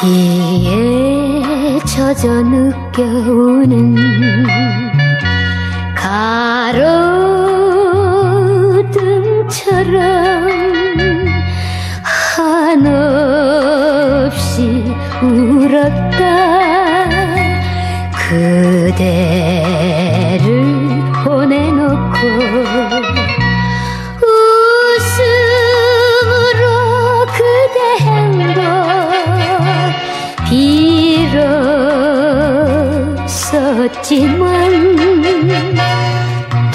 비에 젖어 느껴오는 가로등처럼 한없이 울었다. 그대를 보내놓고 웃음으로 그대 행복 빌었었지만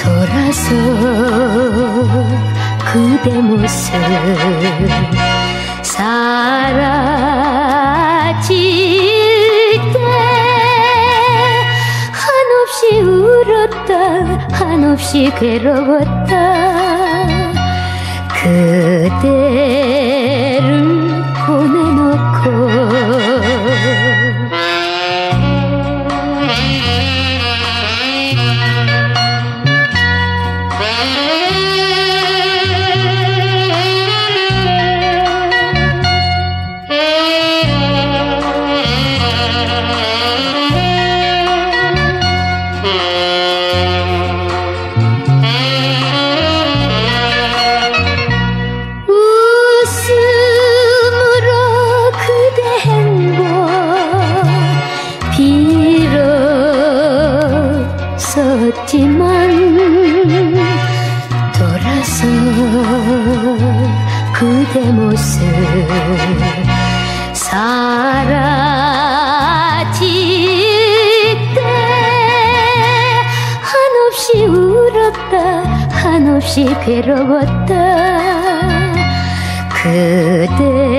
돌아서 그대 모습 한없이 괴로웠다 그대 빌었었지만 돌아서 그대 모습 사라질 때 한없이 울었다 한없이 괴로웠다. 그대